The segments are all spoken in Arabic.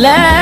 left.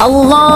Allah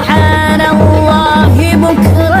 سبحان الله بكرة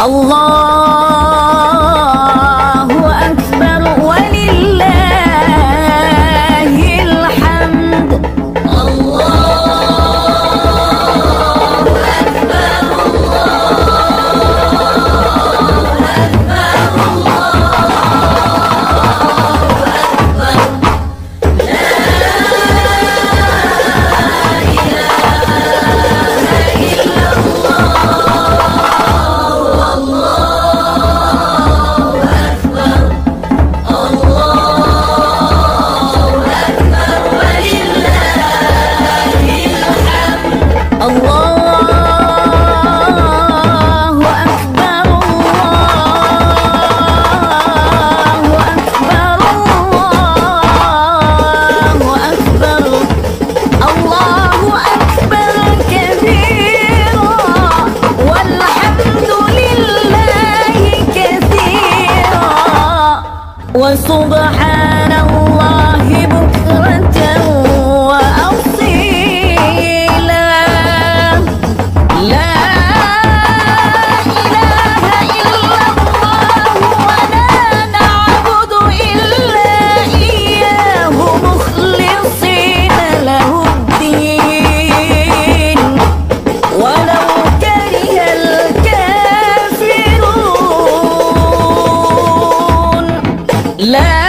Allah. sonda. Love.